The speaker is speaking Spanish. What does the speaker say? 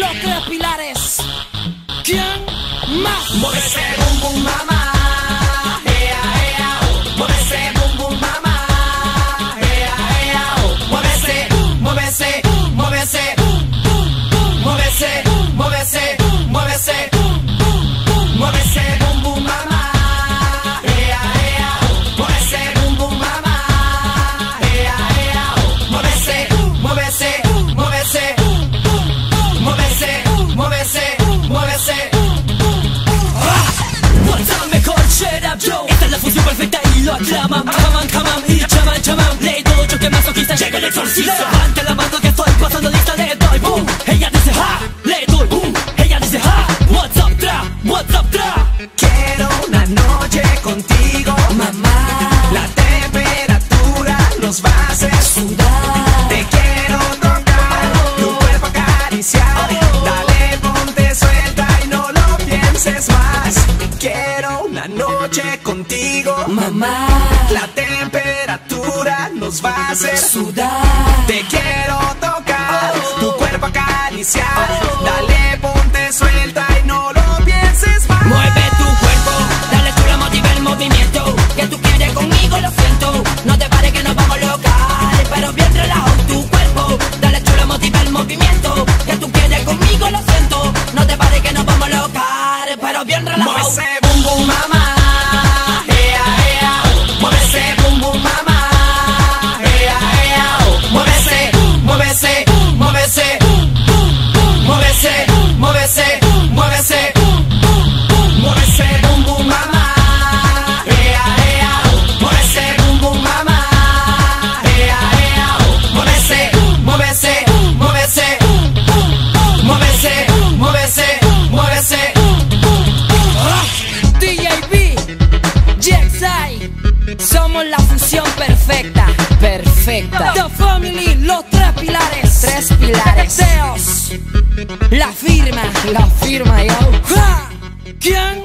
Los tres pilares. ¿Quién más? Mueve ese bum bum mamá. lo aclaman Aman, aman y llaman, llaman Ley dojo que masoquista llega el exorcista Levanta la mano que estoy pasando lista, le doy boom. Ella dice ja, le doy boom. Ella dice ja, what's up, tra, what's up La temperatura nos va a hacer sudar. perfecta, perfecta. The Family, los tres pilares. Tres pilares. Teos. La firma. La firma, yo. ¿Quién?